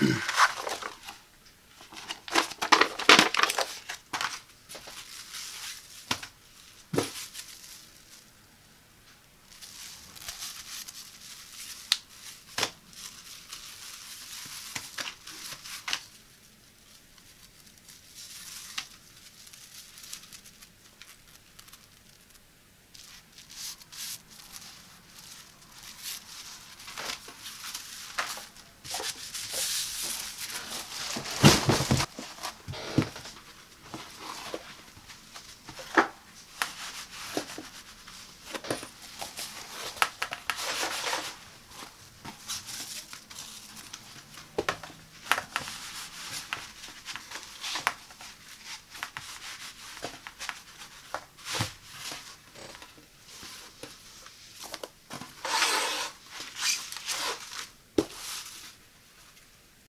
Mm-hmm.